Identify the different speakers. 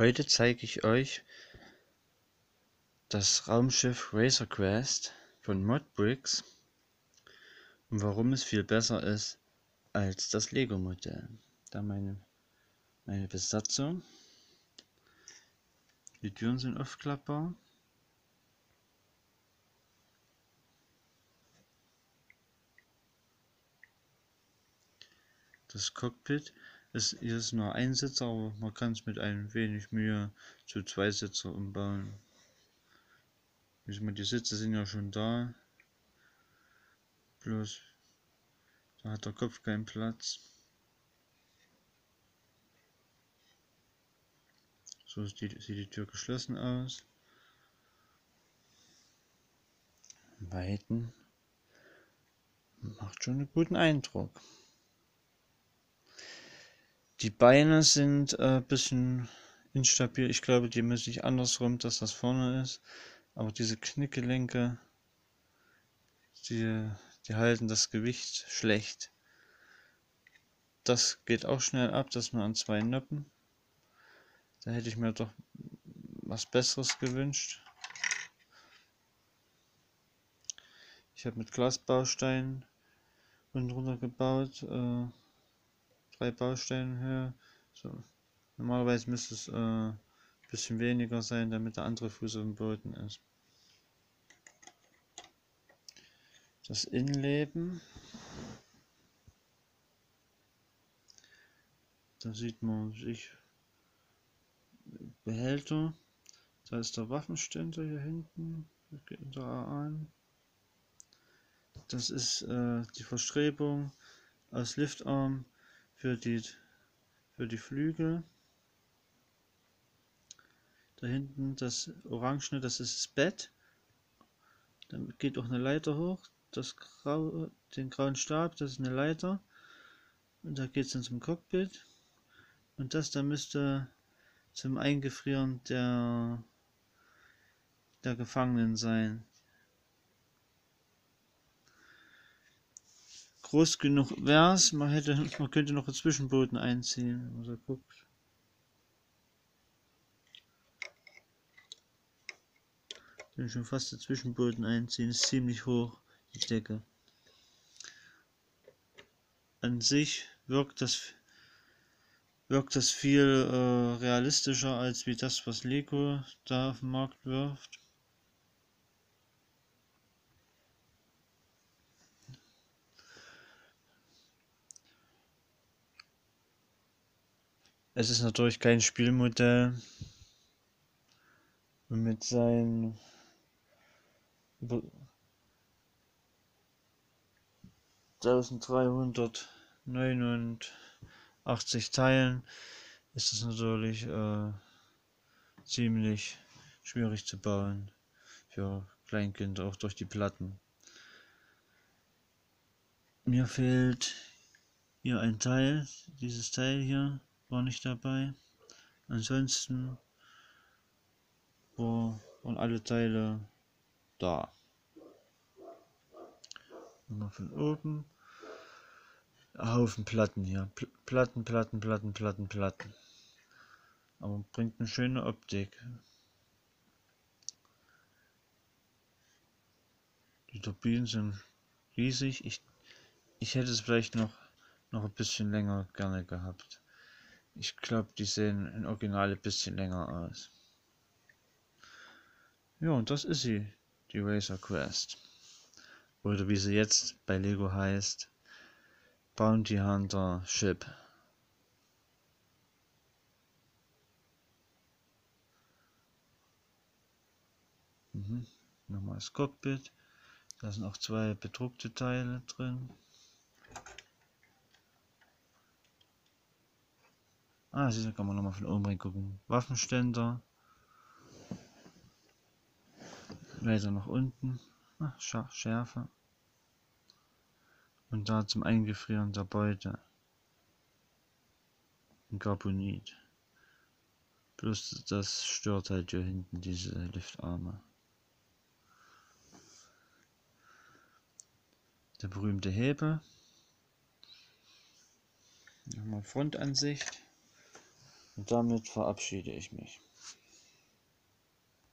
Speaker 1: Heute zeige ich euch das Raumschiff Razor Quest von Modbricks und warum es viel besser ist als das Lego Modell. Da meine, meine Besatzung. Die Türen sind aufklappbar. Das Cockpit hier ist nur ein Sitzer, aber man kann es mit ein wenig Mühe zu zwei Sitzer umbauen. Die Sitze sind ja schon da. Bloß da hat der Kopf keinen Platz. So sieht die Tür geschlossen aus. Weiten macht schon einen guten Eindruck. Die Beine sind ein äh, bisschen instabil. Ich glaube, die müssen ich andersrum, dass das vorne ist. Aber diese Knickgelenke, die, die halten das Gewicht schlecht. Das geht auch schnell ab, das nur an zwei Noppen. Da hätte ich mir doch was Besseres gewünscht. Ich habe mit Glasbausteinen unten runter gebaut. Äh, drei Bausteine her. So. Normalerweise müsste es ein äh, bisschen weniger sein, damit der andere Fuß auf dem Boden ist. Das Innenleben. Da sieht man sich Behälter. Da ist der Waffenständer hier hinten. Das geht da an. Das ist äh, die Verstrebung aus Liftarm für die, für die Flügel. Da hinten das Orangene, das ist das Bett. Dann geht auch eine Leiter hoch. Das Grau, den grauen Stab, das ist eine Leiter. Und da geht es dann zum Cockpit. Und das da müsste zum Eingefrieren der, der Gefangenen sein. Groß genug wäre es. Man, hätte, man könnte noch einen Zwischenboden einziehen, wenn man so guckt. Den schon fast den Zwischenboden einziehen, ist ziemlich hoch, die Decke. An sich wirkt das wirkt das viel äh, realistischer als wie das, was Lego da auf den Markt wirft. Es ist natürlich kein Spielmodell. Mit seinen über 1389 Teilen ist es natürlich äh, ziemlich schwierig zu bauen für Kleinkinder, auch durch die Platten. Mir fehlt hier ein Teil, dieses Teil hier war nicht dabei. Ansonsten waren alle Teile da. Nochmal von oben. Haufen Platten hier. Platten, Platten, Platten, Platten, Platten. Aber bringt eine schöne Optik. Die Turbinen sind riesig. Ich, ich hätte es vielleicht noch, noch ein bisschen länger gerne gehabt. Ich glaube, die sehen in Original ein bisschen länger aus. Ja, und das ist sie, die Razor Quest. Oder wie sie jetzt bei Lego heißt, Bounty Hunter Ship. Mhm. Nochmal das Cockpit. Da sind auch zwei bedruckte Teile drin. Ah, hier kann man nochmal von oben reingucken. Waffenständer. Weiter nach unten. Ah, Schärfe. Und da zum Eingefrieren der Beute. Ein Carbonit. Bloß das stört halt hier hinten diese Liftarme. Der berühmte Hebel. Nochmal Frontansicht damit verabschiede ich mich.